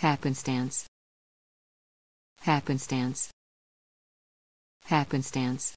happenstance. Happenstance. Happenstance.